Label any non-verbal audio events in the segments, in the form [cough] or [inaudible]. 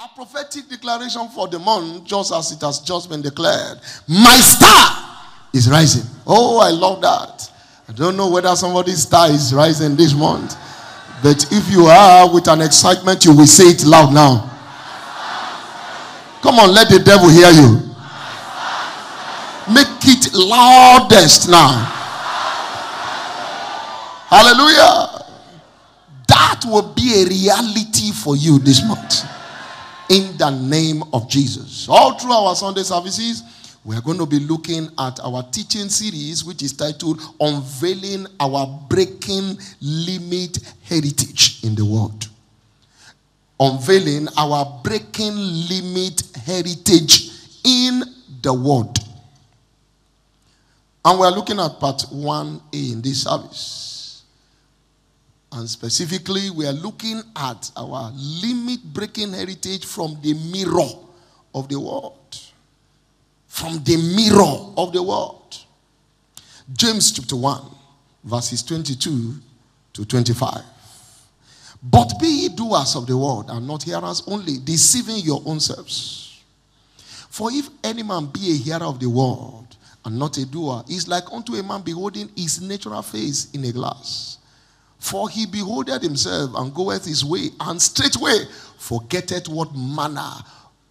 Our prophetic declaration for the month, just as it has just been declared, my star is rising. Oh, I love that. I don't know whether somebody's star is rising this month, but if you are with an excitement, you will say it loud now. Come on, let the devil hear you. Make it loudest now. Hallelujah. That will be a reality for you this month in the name of Jesus. All through our Sunday services, we are going to be looking at our teaching series, which is titled Unveiling Our Breaking Limit Heritage in the World. Unveiling our breaking limit heritage in the world. And we are looking at part 1A in this service. And specifically, we are looking at our limit breaking heritage from the mirror of the world. From the mirror of the world. James chapter 1, verses 22 to 25. But be ye doers of the word and not hearers only, deceiving your own selves. For if any man be a hearer of the word and not a doer, is like unto a man beholding his natural face in a glass. For he beholdeth himself and goeth his way, and straightway forgetteth what manner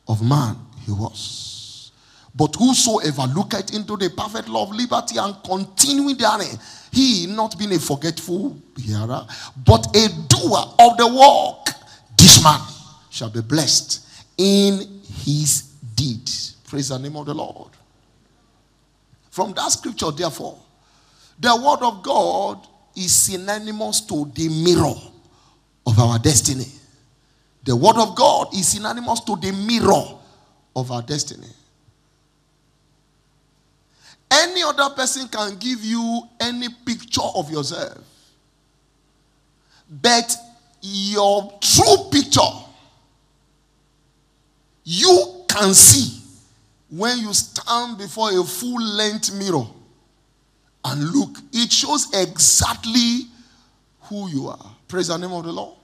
of man he was. But whosoever looketh into the perfect law of liberty and continuing therein, he not being a forgetful hearer, but a doer of the work, this man shall be blessed in his deed. Praise the name of the Lord. From that scripture, therefore, the word of God is synonymous to the mirror of our destiny. The word of God is synonymous to the mirror of our destiny. Any other person can give you any picture of yourself. But your true picture, you can see when you stand before a full length mirror and look. It shows exactly who you are. Praise the name of the Lord.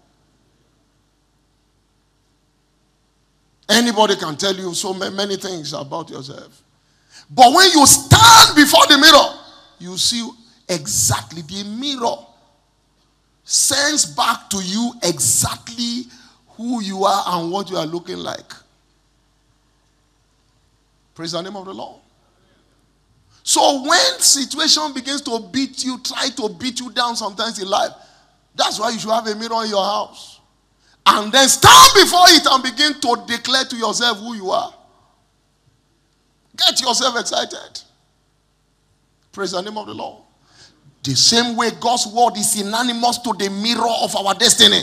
Anybody can tell you so many things about yourself. But when you stand before the mirror, you see exactly the mirror sends back to you exactly who you are and what you are looking like. Praise the name of the Lord. So when situation begins to beat you, try to beat you down sometimes in life, that's why you should have a mirror in your house. And then stand before it and begin to declare to yourself who you are. Get yourself excited. Praise the name of the Lord. The same way God's word is synonymous to the mirror of our destiny.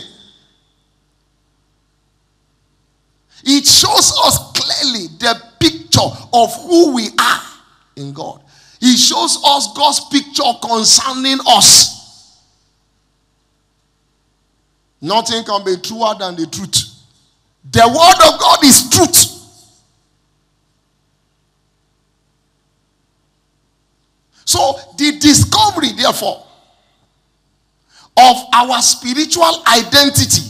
It shows us clearly the picture of who we are in God. He shows us God's picture concerning us. Nothing can be truer than the truth. The word of God is truth. So, the discovery, therefore, of our spiritual identity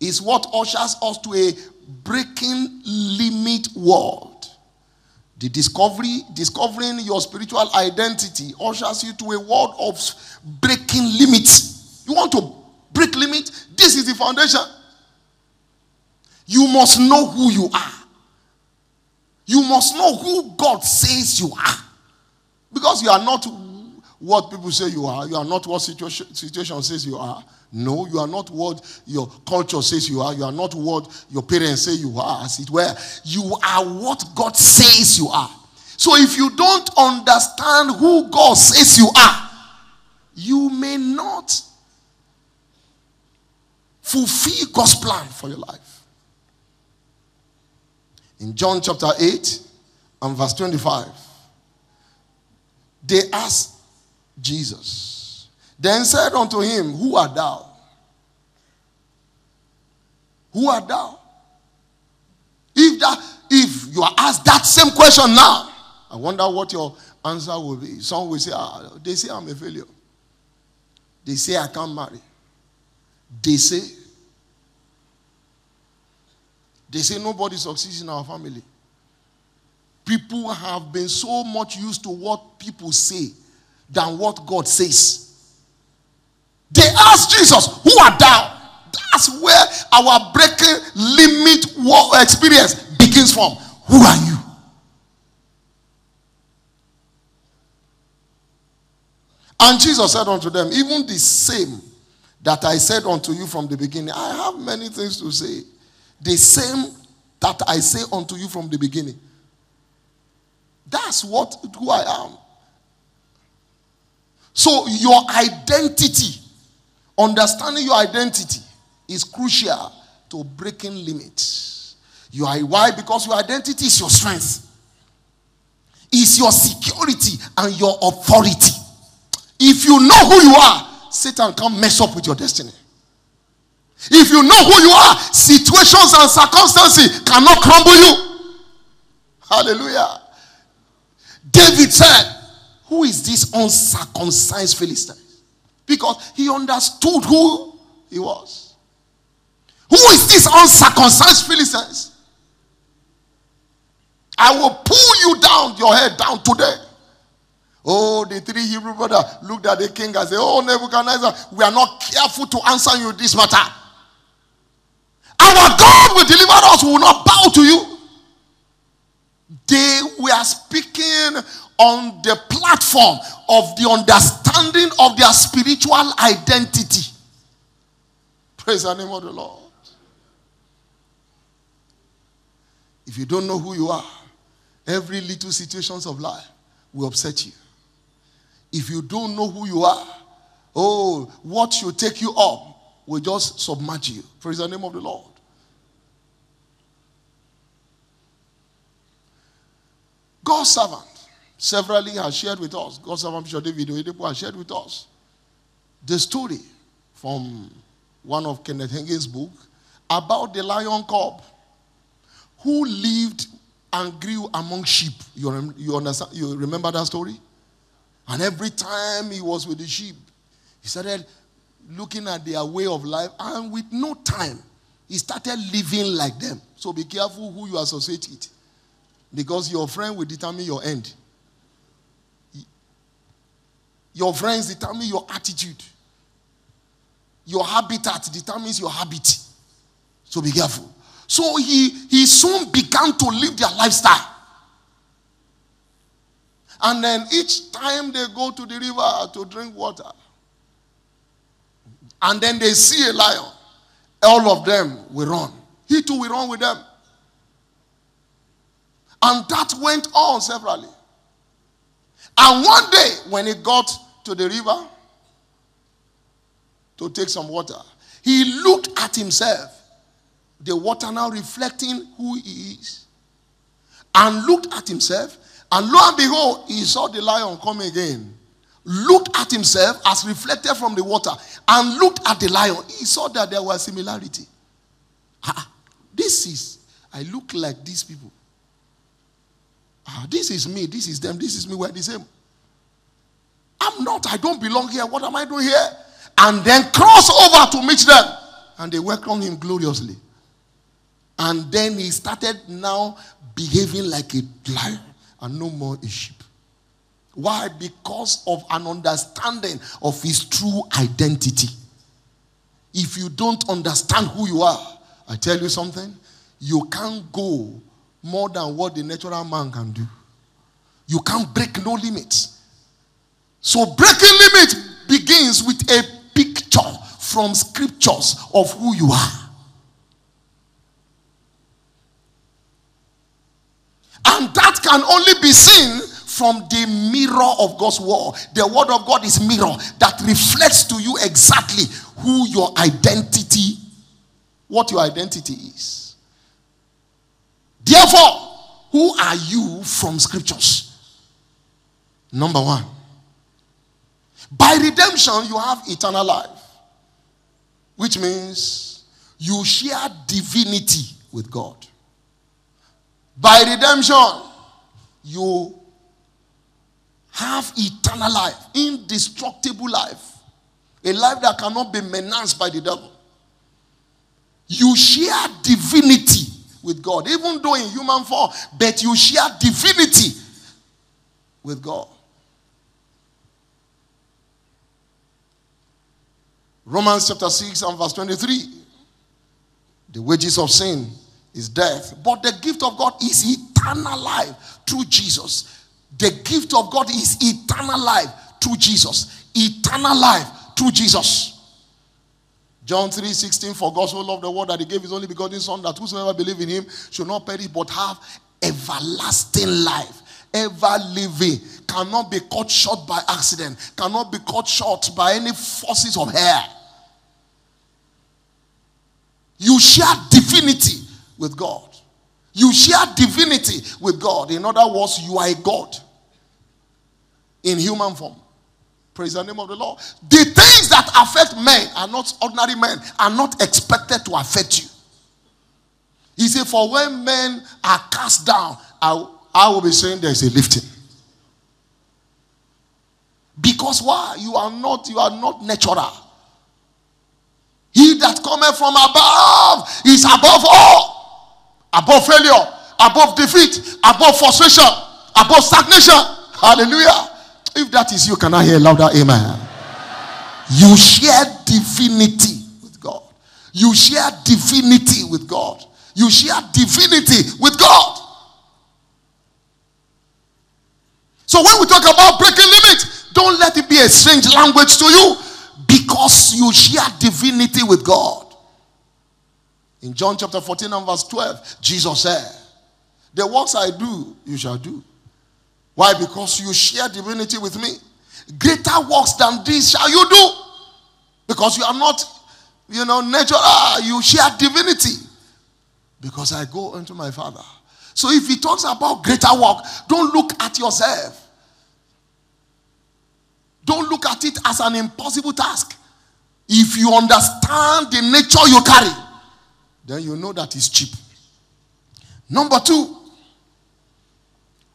is what ushers us to a breaking limit world. The discovery, discovering your spiritual identity ushers you to a world of breaking limits. You want to break limits? This is the foundation. You must know who you are. You must know who God says you are. Because you are not what people say you are. You are not what situation, situation says you are. No, you are not what your culture says you are. You are not what your parents say you are, as it were. You are what God says you are. So if you don't understand who God says you are, you may not fulfill God's plan for your life. In John chapter 8 and verse 25, they asked Jesus, then said unto him, Who art thou? Who art thou? If that if you are asked that same question now, I wonder what your answer will be. Some will say, ah, they say I'm a failure. They say I can't marry. They say. They say nobody succeeds in our family. People have been so much used to what people say than what God says. They asked Jesus, Who art thou? That's where our breaking limit experience begins from. Who are you? And Jesus said unto them, Even the same that I said unto you from the beginning. I have many things to say. The same that I say unto you from the beginning. That's what who I am. So your identity, understanding your identity is crucial to breaking limits. You are why? Because your identity is your strength. Is your security and your authority. If you know who you are, Satan can't mess up with your destiny. If you know who you are, situations and circumstances cannot crumble you. Hallelujah. David said, Who is this uncircumcised Philistine? Because he understood who he was. Who is this uncircumcised Philistine? I will pull you down, your head down today. Oh, the three Hebrew brothers looked at the king and said, Oh, Nebuchadnezzar, we are not careful to answer you this matter. Our God will deliver us, we will not bow to you. They were speaking on the platform of the understanding of their spiritual identity. Praise the name of the Lord. If you don't know who you are, every little situations of life will upset you. If you don't know who you are, oh, what should take you up will just submerge you. Praise the name of the Lord. God's servant severally has shared with us, God's servant Bishop David Oyedepo has shared with us the story from one of Kenneth Hagin's book about the lion cub who lived and grew among sheep. You, you, understand, you remember that story? And every time he was with the sheep, he started looking at their way of life, and with no time, he started living like them. So be careful who you associate with, because your friend will determine your end. Your friends determine your attitude. Your habitat determines your habit. So be careful. So he, he soon began to live their lifestyle. And then each time they go to the river to drink water, and then they see a lion, all of them will run. He too will run with them. And that went on severally. And one day, when he got to the river to take some water, he looked at himself, the water now reflecting who he is, and looked at himself and lo and behold, he saw the lion come again. Looked at himself as reflected from the water and looked at the lion. He saw that there was similarity. Ah, this is, I look like these people. Ah, this is me, this is them, this is me, we're the same. I'm not, I don't belong here. What am I doing here? And then cross over to meet them. And they welcomed him gloriously. And then he started now behaving like a lion and no more a sheep. Why? Because of an understanding of his true identity. If you don't understand who you are, I tell you something, you can't go more than what the natural man can do. You can't break no limits. So breaking limits begins with a picture from scriptures of who you are. And that can only be seen from the mirror of God's word. The word of God is mirror that reflects to you exactly who your identity, what your identity is. Therefore, who are you from scriptures? Number one. By redemption, you have eternal life, which means you share divinity with God. By redemption, you have eternal life, indestructible life, a life that cannot be menaced by the devil. You share divinity with God, even though in human form, but you share divinity with God. Romans chapter 6 and verse 23. The wages of sin is death, but the gift of God is eternal life through Jesus. The gift of God is eternal life through Jesus. Eternal life through Jesus. John 3 16, for God so loved the world that he gave his only begotten Son, that whosoever believe in him should not perish but have everlasting life. Ever living cannot be cut short by accident, cannot be cut short by any forces of hair. You share divinity with God. You share divinity with God. In other words, you are a God in human form. Praise the name of the Lord. The things that affect men are not ordinary men, are not expected to affect you. He said, For when men are cast down, I, I will be saying there's a lifting. Because why? You are not, you are not natural. He that cometh from above is above all, above failure, above defeat, above frustration, above stagnation. Hallelujah. If that is you, can I hear louder amen? You share divinity with God. You share divinity with God. You share divinity with God. So when we talk about breaking limits, don't let it be a strange language to you because you share divinity with God. In John chapter 14 and verse 12, Jesus said, The works I do, you shall do. Why? Because you share divinity with me. Greater works than this shall you do. Because you are not, you know, natural. Ah, you share divinity. Because I go unto my Father. So if he talks about greater work, don't look at yourself. Don't look at it as an impossible task. If you understand the nature you carry, then you know that it's cheap. Number two,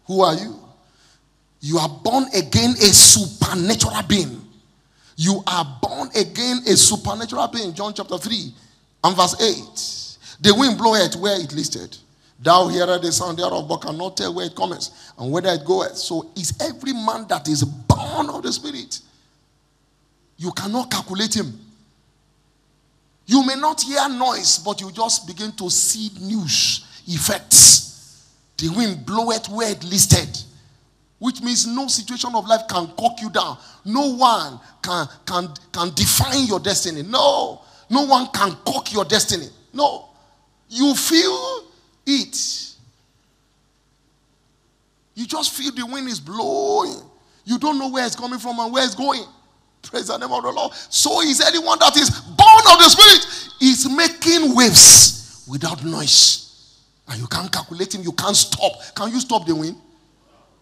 who are you? You are born again a supernatural being. You are born again a supernatural being. John chapter 3 and verse 8. The wind bloweth where it listed. Thou hearest the sound thereof, but cannot tell where it cometh and whether it goeth. So is every man that is born of the Spirit. You cannot calculate him. You may not hear noise, but you just begin to see news effects. The wind bloweth where it listed. Which means no situation of life can cock you down. No one can, can, can define your destiny. No. No one can cock your destiny. No. You feel it. You just feel the wind is blowing. You don't know where it's coming from and where it's going. Praise the name of the Lord. So is anyone that is born of the Spirit is making waves without noise. And you can't calculate him, you can't stop. Can you stop the wind?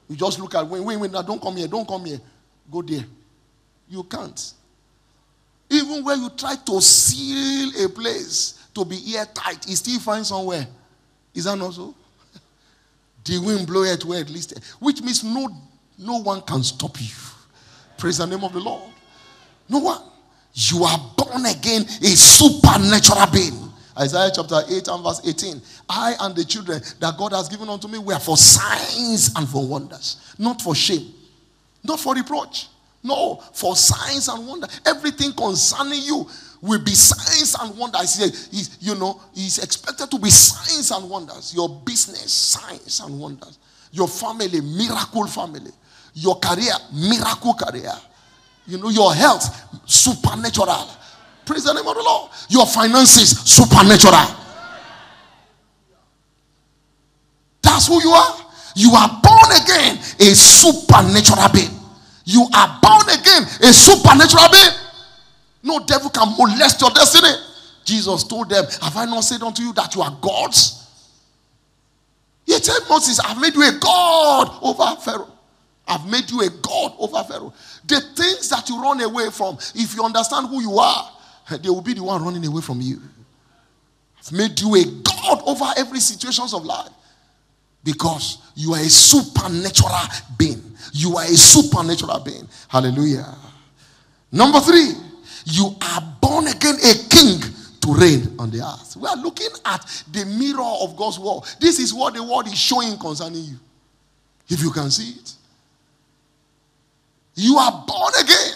You just look at wind, wind. Now don't come here, don't come here. Go there. You can't. Even when you try to seal a place to be airtight, you still find somewhere. Is that not so? [laughs] the wind blow it where at least, which means no, no one can stop you. Praise the name of the Lord. No one. You are born again a supernatural being. Isaiah chapter 8 and verse 18. I and the children that God has given unto me were for signs and for wonders, not for shame, not for reproach. No, for signs and wonder. Everything concerning you will be signs and wonders. He, you know, he's expected to be signs and wonders. Your business, signs and wonders. Your family, miracle family. Your career, miracle career. You know, your health, supernatural. Praise the name of the Lord. Your finances, supernatural. That's who you are. You are born again a supernatural being. You are born again a supernatural being. No devil can molest your destiny. Jesus told them, Have I not said unto you that you are gods? He told Moses, I've made you a God over Pharaoh. I've made you a God over Pharaoh. The things that you run away from, if you understand who you are, they will be the one running away from you. I've made you a God over every situations of life. Because you are a supernatural being. You are a supernatural being. Hallelujah. Number three, you are born again a king to reign on the earth. We are looking at the mirror of God's word. This is what the word is showing concerning you. If you can see it, you are born again.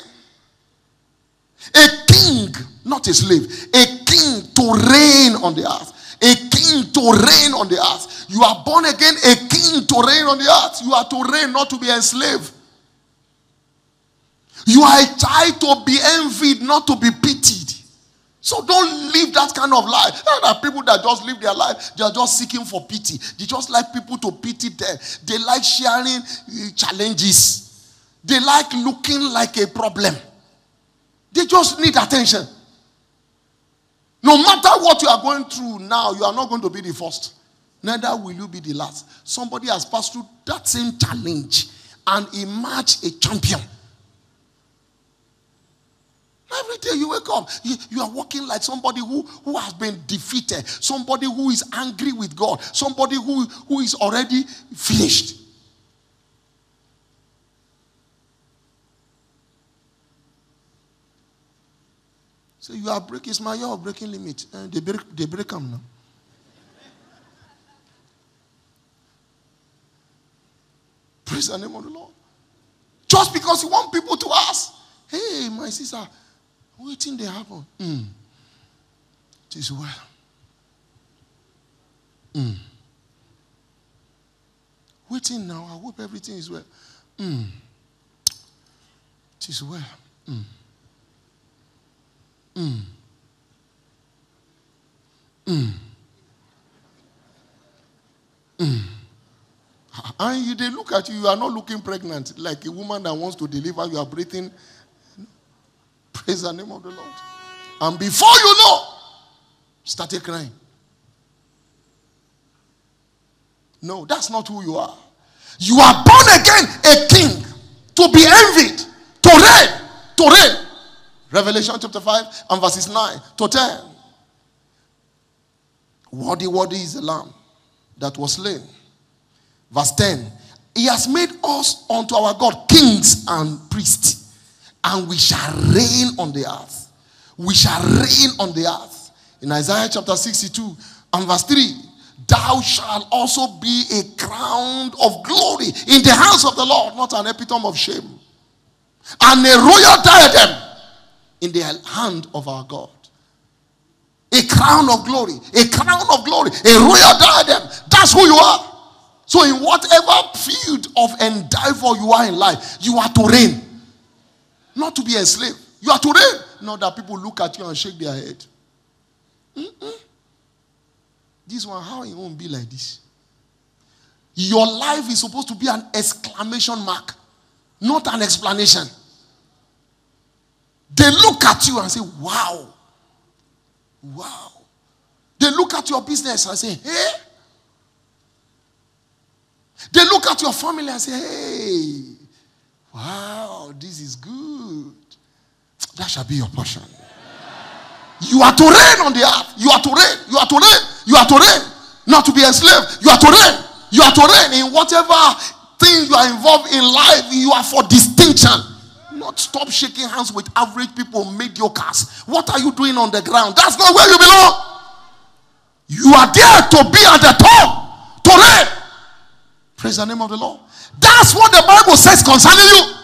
A king, not a slave, a king to reign on the earth. A king to reign on the earth. You are born again, a king to reign on the earth. You are to reign, not to be enslaved. You are a child to be envied, not to be pitied. So don't live that kind of life. There are people that just live their life, they are just seeking for pity. They just like people to pity them. They like sharing uh, challenges. They like looking like a problem. They just need attention. No matter what you are going through now, you are not going to be the first. Neither will you be the last. Somebody has passed through that same challenge and emerged a champion. Every day you wake up, you, you, are walking like somebody who, who has been defeated, somebody who is angry with God, somebody who, who is already finished. So you are breaking, it's my year of breaking limit. Uh, they break, they break them now. Praise the name of the Lord. Just because you want people to ask, hey, my sister, what thing they happen? Mm. It is well. Mm. Waiting now. I hope everything is well. Mm. It is well. Mm. Mm. Mm. Mm. And you, they look at you, you are not looking pregnant like a woman that wants to deliver, you are breathing. Praise the name of the Lord. And before you know, started crying. No, that's not who you are. You are born again a king to be envied, to reign, to reign. Revelation chapter 5 and verses 9 to 10. Worthy, worthy is the lamb that was slain. Verse 10. He has made us unto our God kings and priests, and we shall reign on the earth. We shall reign on the earth. In Isaiah chapter 62 and verse 3, thou shalt also be a crown of glory in the hands of the Lord, not an epitome of shame, and a royal diadem in the hand of our God. A crown of glory, a crown of glory, a royal diadem. That's who you are. So, in whatever field of endeavor you are in life, you are to reign, not to be enslaved. You are to reign, not that people look at you and shake their head. Mm-mm. This one, how it won't be like this? Your life is supposed to be an exclamation mark, not an explanation. They look at you and say, Wow. Wow. They look at your business and say, Hey. They look at your family and say, Hey. Wow, this is good. That shall be your portion. You are to reign on the earth. You are to reign. You are to reign. You are to reign. Not to be enslaved. You are to reign. You are to reign in whatever thing you are involved in life. You are for distinction. Not stop shaking hands with average people, mediocres. What are you doing on the ground? That's not where you belong. You are there to be at the top, to reign. Praise the name of the Lord. That's what the Bible says concerning you.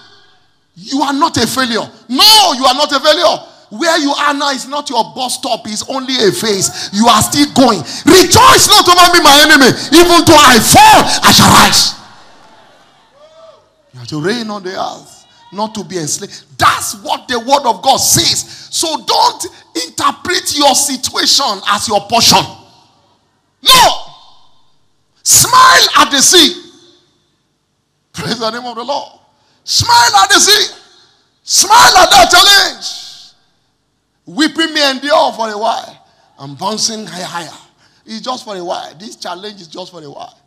You are not a failure. No, you are not a failure. Where you are now is not your bus stop, it's only a phase. You are still going. Rejoice not over me, my enemy. Even though I fall, I shall rise. You have to reign on the earth not to be enslaved. That's what the word of God says. So don't interpret your situation as your portion. No. Smile at the sea. Praise the name of the Lord. Smile at the sea. Smile at that challenge. Weeping may endure for a while. I'm bouncing higher, higher. It's just for a while. This challenge is just for a while.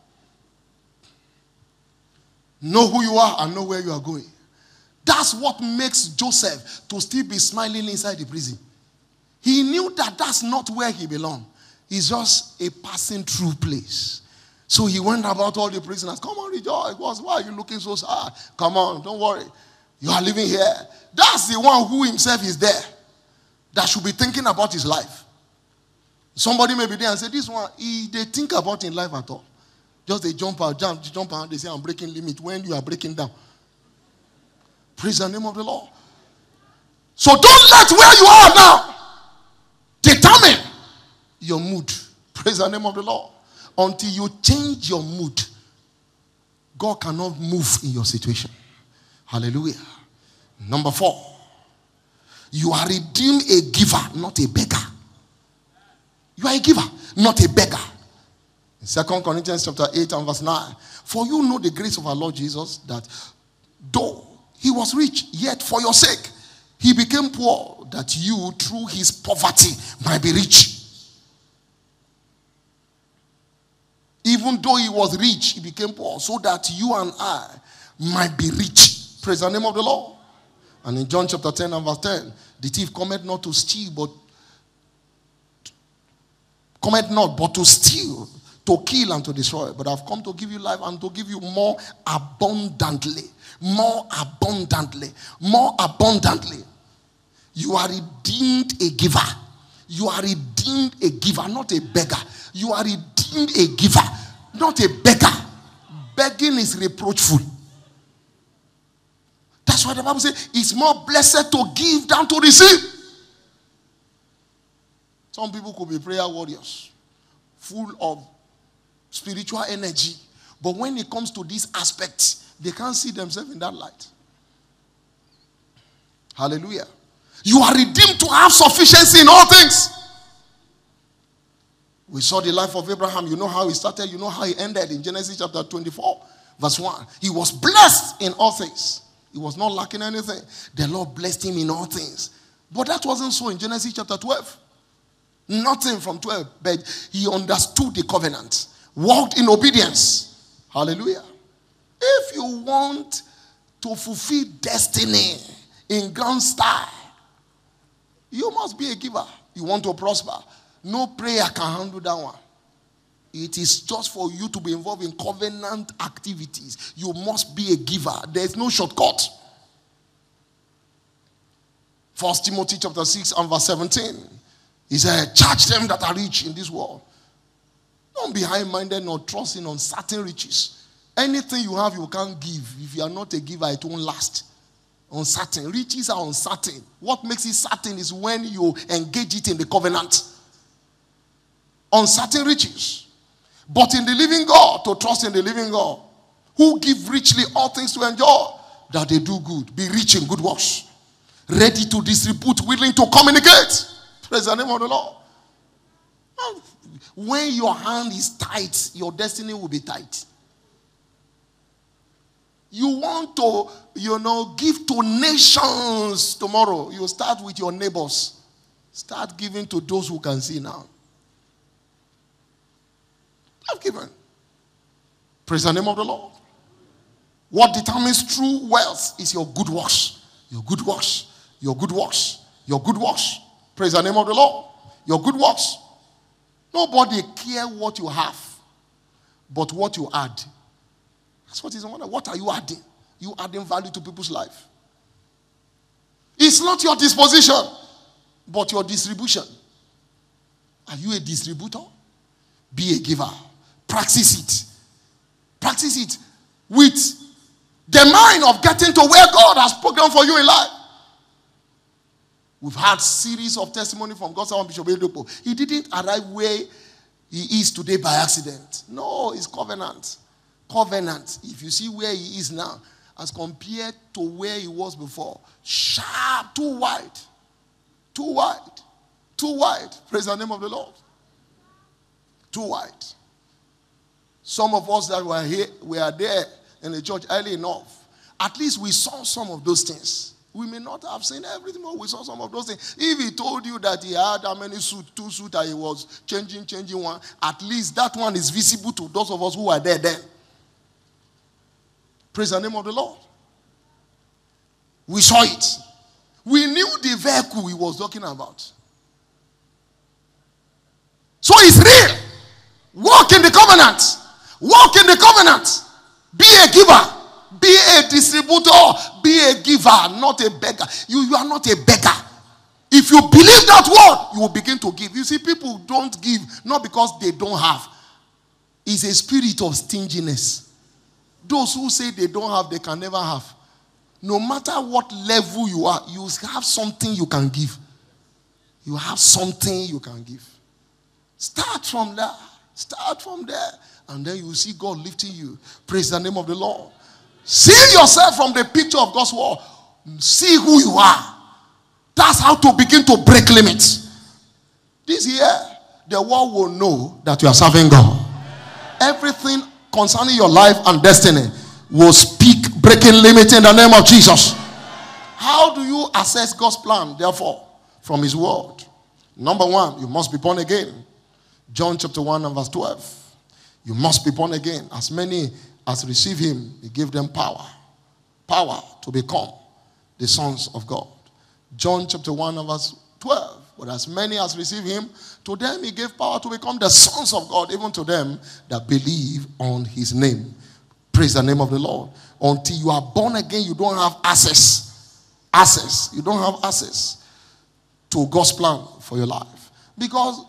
Know who you are and know where you are going. That's what makes Joseph to still be smiling inside the prison. He knew that that's not where he belonged. It's just a passing through place. So he went about all the prisoners. Come on, rejoice. Why are you looking so sad? Come on, don't worry. You are living here. That's the one who himself is there that should be thinking about his life. Somebody may be there and say, This one, he, they think about in life at all. Just they jump out, jump, jump out, they say, I'm breaking limit when you are breaking down. Praise the name of the Lord. So don't let where you are now determine your mood. Praise the name of the Lord. Until you change your mood, God cannot move in your situation. Hallelujah. Number four, you are redeemed a giver, not a beggar. You are a giver, not a beggar. Second Corinthians chapter 8 and verse 9. For you know the grace of our Lord Jesus, that though he was rich, yet for your sake he became poor, that you through his poverty might be rich. Even though he was rich, he became poor, so that you and I might be rich. Praise the name of the Lord. And in John chapter 10 and verse 10, the thief cometh not to steal, but cometh not, but to steal, to kill, and to destroy. But I've come to give you life and to give you more abundantly. More abundantly. More abundantly. You are redeemed a giver. You are redeemed a giver, not a beggar. You are redeemed a giver, not a beggar. Begging is reproachful. That's why the Bible says it's more blessed to give than to receive. Some people could be prayer warriors, full of spiritual energy. But when it comes to these aspects, they can't see themselves in that light. Hallelujah. You are redeemed to have sufficiency in all things. We saw the life of Abraham. You know how he started, you know how he ended in Genesis chapter 24, verse 1. He was blessed in all things, he was not lacking anything. The Lord blessed him in all things. But that wasn't so in Genesis chapter 12. Nothing from 12, but he understood the covenant, walked in obedience. Hallelujah. If you want to fulfill destiny in grand style, you must be a giver. You want to prosper. No prayer can handle that one. It is just for you to be involved in covenant activities. You must be a giver. There is no shortcut. First Timothy chapter 6 and verse 17. He said, Charge them that are rich in this world. Don't be high minded nor trusting on certain riches. Anything you have, you can't give. If you are not a giver, it won't last. Uncertain. Riches are uncertain. What makes it certain is when you engage it in the covenant. Uncertain riches. But in the living God, to trust in the living God, who give richly all things to enjoy, that they do good, be rich in good works, ready to distribute, willing to communicate. Praise the name of the Lord. When your hand is tight, your destiny will be tight. You want to, you know, give to nations tomorrow. You start with your neighbors. Start giving to those who can see now. I've given. Praise the name of the Lord. What determines true wealth is your good works. Your good works. Your good works. Your good works. Praise the name of the Lord. Your good works. Nobody care what you have, but what you add. That's what is wonder. What are you adding? You adding value to people's life. It's not your disposition, but your distribution. Are you a distributor? Be a giver. Practice it. Practice it with the mind of getting to where God has programmed for you in life. We've had series of testimony from God's servant Bishop Oyedepo. He didn't arrive where he is today by accident. No, it's covenant. Covenant. If you see where he is now, as compared to where he was before, sharp, too wide. Too wide. Too wide. Praise the name of the Lord. Too wide. Some of us that were here, we are there in the church early enough. At least we saw some of those things. We may not have seen everything, but we saw some of those things. If he told you that he had how many suit, two suit, and he was changing, changing one, at least that one is visible to those of us who are there then. Praise the name of the Lord. We saw it. We knew the vehicle he was talking about. So it's real. Walk in the covenant. Walk in the covenant. Be a giver. Be a distributor. Be a giver, not a beggar. You, you are not a beggar. If you believe that word, you will begin to give. You see, people don't give not because they don't have, it's a spirit of stinginess. Those who say they don't have, they can never have. No matter what level you are, you have something you can give. You have something you can give. Start from there. Start from there. And then you will see God lifting you. Praise the name of the Lord. See yourself from the picture of God's word. See who you are. That's how to begin to break limits. This year, the world will know that you are serving God. Everything concerning your life and destiny will speak breaking limits in the name of Jesus. How do you assess God's plan, therefore, from His word? Number one, you must be born again. John chapter 1 and verse 12. You must be born again. As many as receive Him, He gave them power. Power to become the sons of God. John chapter 1 and verse 12. But as many as receive him, to them he gave power to become the sons of God, even to them that believe on his name. Praise the name of the Lord. Until you are born again, you don't have access. Access. You don't have access to God's plan for your life. Because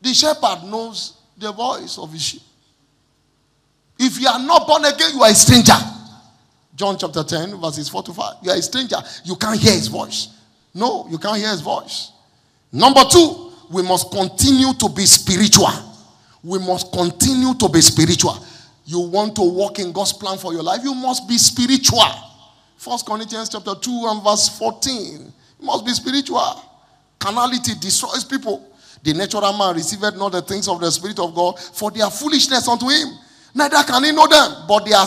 the shepherd knows the voice of his sheep. If you are not born again, you are a stranger. John chapter 10, verses 4 to 5. You are a stranger. You can't hear his voice. No, you can't hear his voice. Number two, we must continue to be spiritual. We must continue to be spiritual. You want to walk in God's plan for your life, you must be spiritual. First Corinthians chapter 2 and verse 14. You must be spiritual. Carnality destroys people. The natural man receiveth not the things of the Spirit of God, for they are foolishness unto him. Neither can he know them, but they are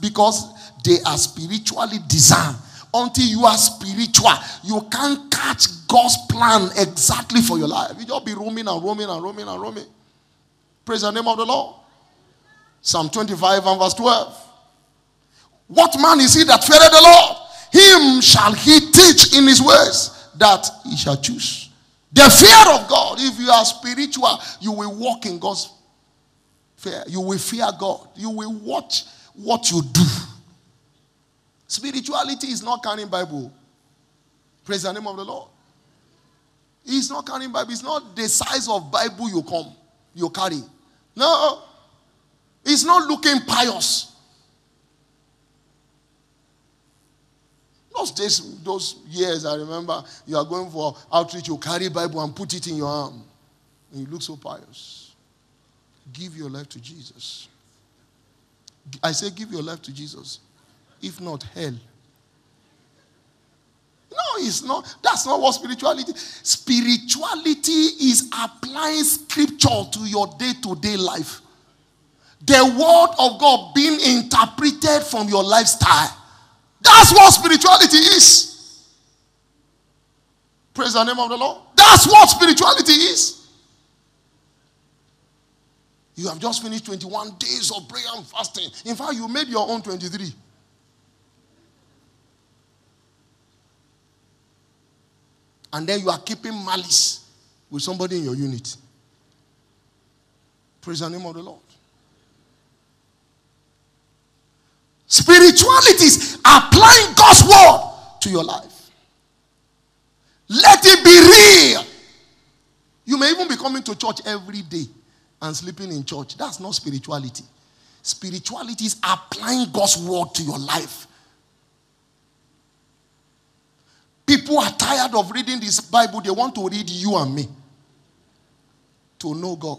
because they are spiritually designed. Until you are spiritual, you can't catch God's plan exactly for your life. You just be roaming and roaming and roaming and roaming. Praise the name of the Lord. Psalm 25 and verse 12. What man is he that feareth the Lord? Him shall he teach in his ways that he shall choose. The fear of God. If you are spiritual, you will walk in God's fear. You will fear God. You will watch what you do. Spirituality is not carrying Bible. Praise the name of the Lord. It's not carrying Bible. It's not the size of Bible you come, you carry. No. It's not looking pious. Those days, those years, I remember you are going for outreach, you carry Bible and put it in your arm. And you look so pious. Give your life to Jesus. I say, give your life to Jesus. If not, hell. No, it's not. That's not what spirituality. Spirituality is applying scripture to your day-to-day life. The word of God being interpreted from your lifestyle. That's what spirituality is. Praise the name of the Lord. That's what spirituality is. You have just finished 21 days of prayer and fasting. In fact, you made your own 23. And then you are keeping malice with somebody in your unit. Praise the name of the Lord. Spirituality is applying God's word to your life. Let it be real. You may even be coming to church every day and sleeping in church. That's not spirituality. Spirituality is applying God's word to your life. People are tired of reading this Bible. They want to read you and me to know God.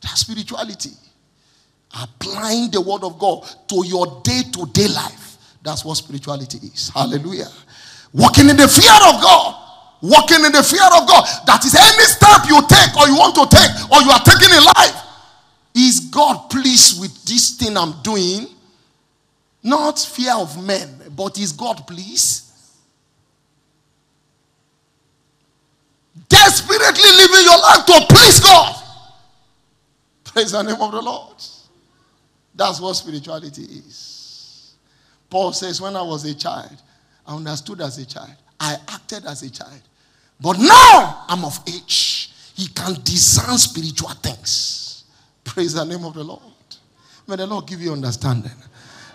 That's spirituality. Applying the word of God to your day to day life. That's what spirituality is. Hallelujah. Walking in the fear of God. Walking in the fear of God. That is any step you take or you want to take or you are taking in life. Is God pleased with this thing I'm doing? Not fear of men, but is God pleased? Desperately living your life to please God. Praise the name of the Lord. That's what spirituality is. Paul says, When I was a child, I understood as a child, I acted as a child. But now I'm of age. He can discern spiritual things. Praise the name of the Lord. May the Lord give you understanding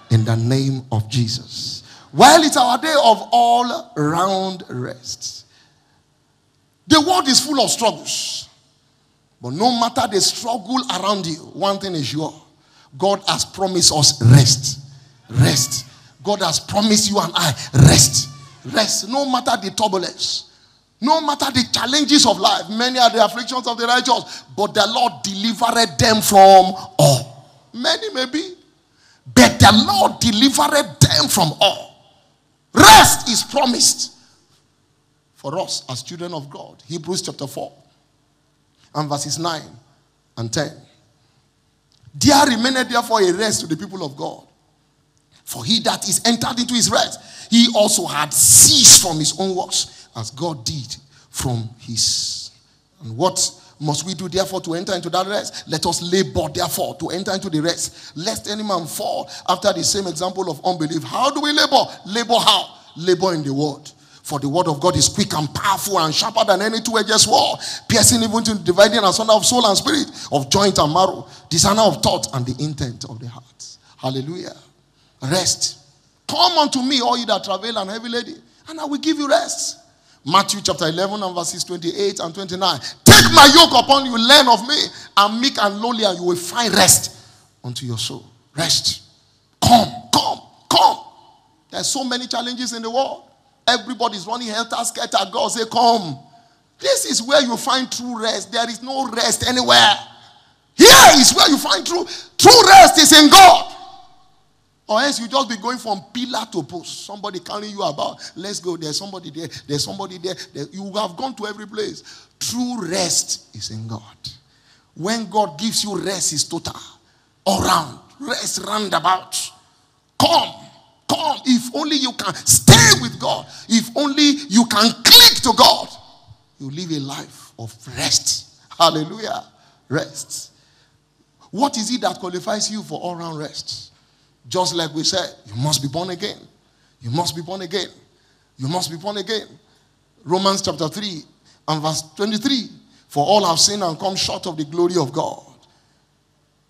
in the name of Jesus. While it's our day of all round rest. The world is full of struggles. But no matter the struggle around you, one thing is sure God has promised us rest. Rest. God has promised you and I rest. Rest. No matter the turbulence, no matter the challenges of life, many are the afflictions of the righteous, but the Lord delivered them from all. Many may be, but the Lord delivered them from all. Rest is promised for us as children of God. Hebrews chapter 4 and verses 9 and 10. There remained therefore a rest to the people of God. For he that is entered into his rest, he also had ceased from his own works, as God did from his. And what must we do therefore to enter into that rest? Let us labor therefore to enter into the rest, lest any man fall after the same example of unbelief. How do we labor? Labor how? Labor in the word. For the word of God is quick and powerful and sharper than any two-edged sword, piercing even to dividing asunder of soul and spirit, of joint and marrow, discerner of thought and the intent of the heart. Hallelujah. Rest. Come unto me, all you that travail and heavy laden, and I will give you rest. Matthew chapter 11 and verses 28 and 29. Take my yoke upon you, learn of me, and meek and lowly, and you will find rest unto your soul. Rest. Come, come, come. There's so many challenges in the world. Everybody's running helter skelter. God say, Come. This is where you find true rest. There is no rest anywhere. Here is where you find true. True rest is in God. Or else you just be going from pillar to post. Somebody carrying you about. Let's go. There's somebody there. There's somebody there. there. You have gone to every place. True rest is in God. When God gives you rest, is total. All round. Rest roundabout. Come. Come. If only you can stay with God. If only you can click to God. You live a life of rest. Hallelujah. Rest. What is it that qualifies you for all round rest? Just like we said, you must be born again. You must be born again. You must be born again. Romans chapter 3 and verse 23. For all have sinned and come short of the glory of God.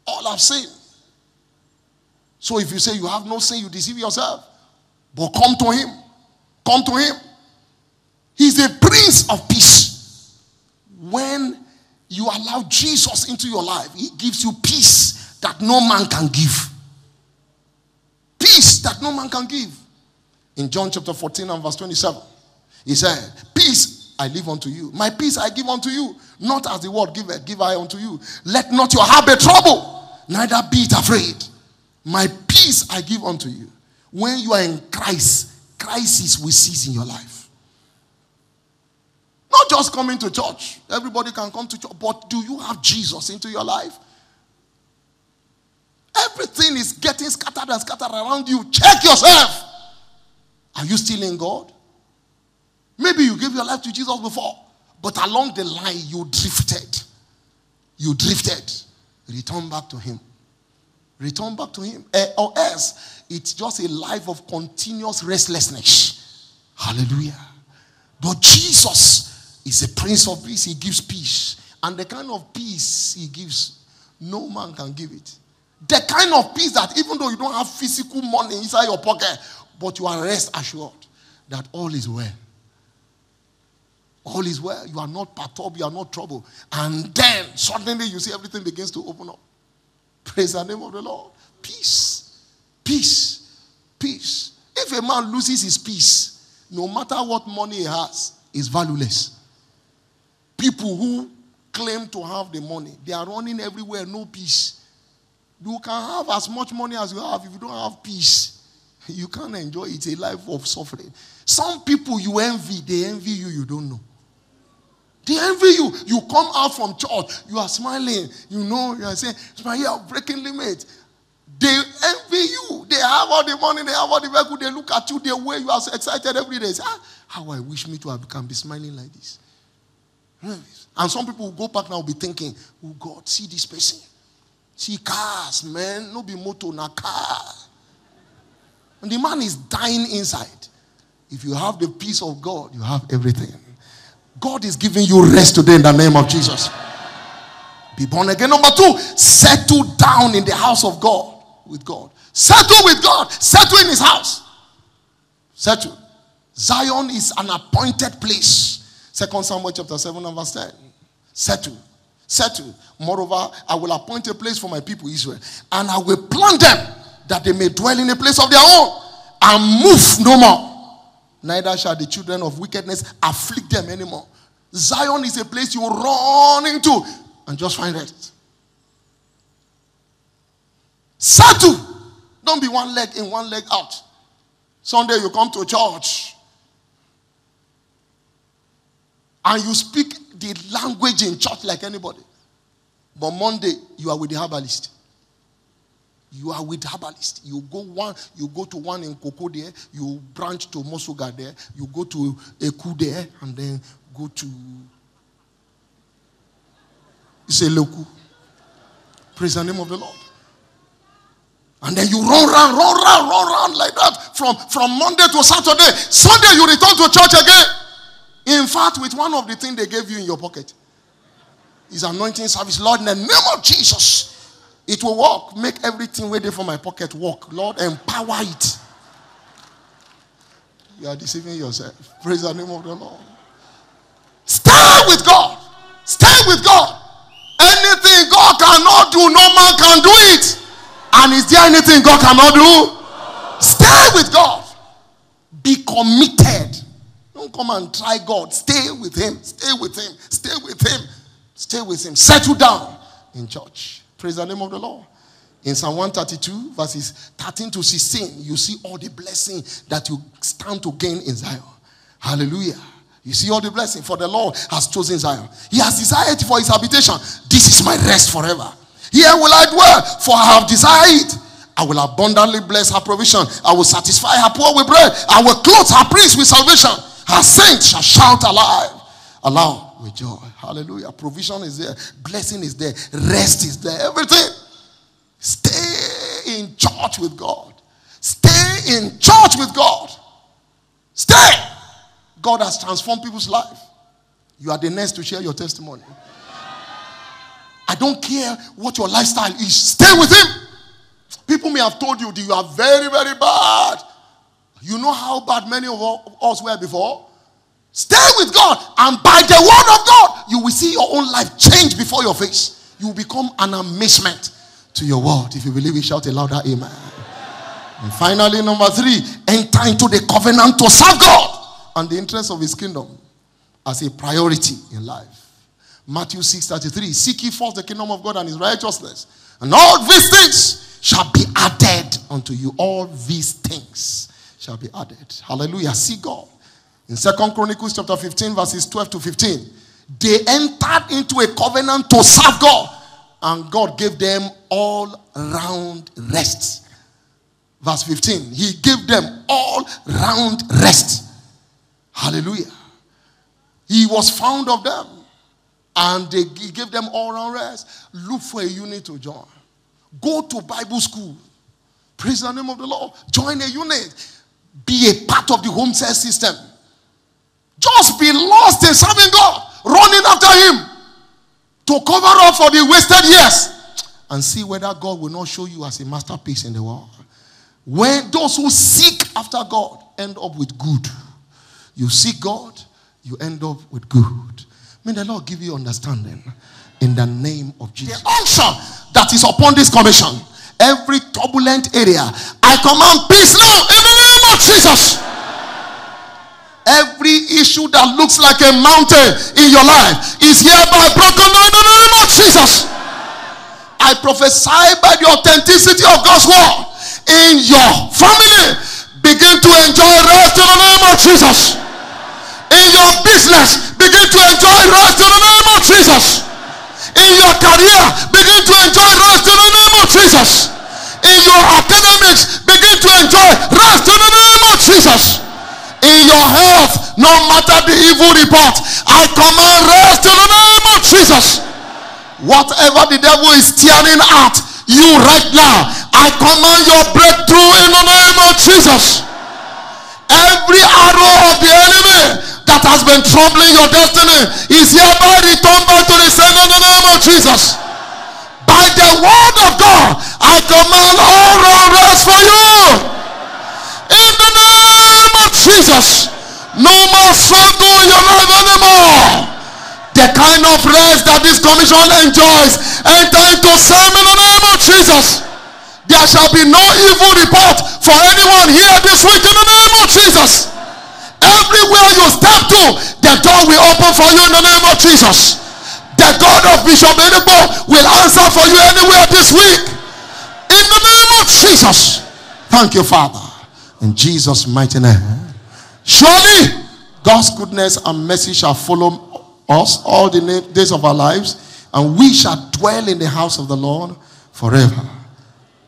All have sinned. So if you say you have no sin, you deceive yourself. But come to him. Come to him. He's a prince of peace. When you allow Jesus into your life, he gives you peace that no man can give. Peace that no man can give. In John chapter 14 and verse 27, he said, Peace I leave unto you. My peace I give unto you. Not as the world giveth, give I unto you. Let not your heart be troubled, neither be it afraid. My peace I give unto you. When you are in Christ, crisis will cease in your life. Not just coming to church. Everybody can come to church. But do you have Jesus into your life? Everything is getting scattered and scattered around you. Check yourself. Are you still in God? Maybe you gave your life to Jesus before, but along the line you drifted. You drifted. Return back to Him. Return back to Him. Eh, or else, it's just a life of continuous restlessness. Hallelujah. But Jesus is a Prince of Peace. He gives peace. And the kind of peace He gives, no man can give it. The kind of peace that even though you don't have physical money inside your pocket, but you are rest assured that all is well. All is well. You are not perturbed. You are not troubled. And then suddenly you see everything begins to open up. Praise the name of the Lord. Peace. Peace. Peace. If a man loses his peace, no matter what money he has, is valueless. People who claim to have the money, they are running everywhere, no peace. You can have as much money as you have if you don't have peace. [laughs] You can't enjoy it. It's a life of suffering. Some people you envy, they envy you, you don't know. They envy you. You come out from church, you are smiling. You know, you are saying, you are breaking limit. They envy you. They have all the money, they have all the vehicle. They look at you the way you are so excited every day. Say, ah, how I wish me to have can be smiling like this. And some people will go back now will be thinking, oh God, see this person. See cars, man. No be motor, na car. And the man is dying inside. If you have the peace of God, you have everything. God is giving you rest today in the name of Jesus. Be born again. Number two, settle down in the house of God with God. Settle with God. Settle in his house. Settle. Zion is an appointed place. Second Samuel chapter 7 and verse 10. Settle. Settle. Moreover, I will appoint a place for my people Israel, and I will plant them that they may dwell in a place of their own and move no more. Neither shall the children of wickedness afflict them anymore. Zion is a place you run into and just find rest. Settle. Don't be one leg in, one leg out. Sunday you come to church and you speak the language in church like anybody. But Monday you are with the herbalist. You are with herbalist. You go one, you go to one in Coco there, you branch to Mosuga there, you go to Eku there, and then go to Iseloku. Praise the name of the Lord. And then you run around, run around, run around like that from, from Monday to Saturday. Sunday you return to church again. In fact, with one of the things they gave you in your pocket is anointing service. Lord, in the name of Jesus, it will work. Make everything ready for my pocket work. Lord, empower it. You are deceiving yourself. Praise the name of the Lord. Stay with God. Stay with God. Anything God cannot do, no man can do it. And is there anything God cannot do? Stay with God. Be committed. Don't come and try God. Stay with Him. Stay with Him. Stay with Him. Stay with Him. Settle down in church. Praise the name of the Lord. In Psalm 132, verses 13 to 16, you see all the blessing that you stand to gain in Zion. Hallelujah. You see all the blessing for the Lord has chosen Zion. He has desired for his habitation. This is my rest forever. Here will I dwell, for I have desired. I will abundantly bless her provision. I will satisfy her poor with bread. I will clothe her priest with salvation. Her saints shall shout alive, aloud with joy. Hallelujah. Provision is there, blessing is there, rest is there, everything. Stay in church with God. Stay in church with God. Stay. God has transformed people's life. You are the next to share your testimony. I don't care what your lifestyle is. Stay with Him. People may have told you that you are very, very bad. You know how bad many of us were before? Stay with God, and by the word of God, you will see your own life change before your face. You will become an amazement to your world. If you believe it, shout a louder amen. And finally, number three, enter into the covenant to serve God and the interests of his kingdom as a priority in life. Matthew 6 33. Seek ye first the kingdom of God and his righteousness, and all these things shall be added unto you. All these things shall be added. Hallelujah. See God. In Second Chronicles chapter 15, verses 12 to 15, they entered into a covenant to serve God, and God gave them all round rest. Verse 15, He gave them all round rest. Hallelujah. He was found of them. And they, he gave them all rest. Look for a unit to join. Go to Bible school. Praise the name of the Lord. Join a unit. Be a part of the home cell system. Just be lost in serving God, running after Him to cover up for the wasted years and see whether God will not show you as a masterpiece in the world. When those who seek after God end up with good. You seek God, you end up with good. May the Lord give you understanding in the name of Jesus. The unction that is upon this commission, every turbulent area, I command peace now in the name of Jesus. Every issue that looks like a mountain in your life is hereby broken in the name of Jesus. I prophesy by the authenticity of God's word in your family. Begin to enjoy rest in the name of Jesus in your business, begin to enjoy rest in the name of Jesus. In your career, begin to enjoy rest in the name of Jesus. In your academics, begin to enjoy rest in the name of Jesus. In your health, no matter the evil report, I command rest in the name of Jesus. Whatever the devil is tearing at you right now, I command your breakthrough in the name of Jesus. Every arrow of the enemy that has been troubling your destiny is hereby returned back to the sender in the name of Jesus. By the word of God, I command all rest for you. In the name of Jesus. No more struggle in your life anymore. The kind of rest that this commission enjoys, enter into some in the name of Jesus. There shall be no evil report for anyone here this week in the name of Jesus. Everywhere you step to, the door will open for you in the name of Jesus. The God of Bishop Oyedepo will answer for you anywhere this week. In the name of Jesus. Thank you, Father. In Jesus' mighty name. Surely God's goodness and mercy shall follow us all the days of our lives, and we shall dwell in the house of the Lord forever.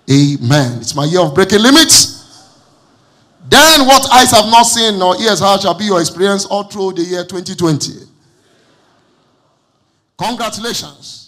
Amen. It's my year of breaking limits. Then what eyes have not seen nor ears heard shall be your experience all through the year 2020. Congratulations.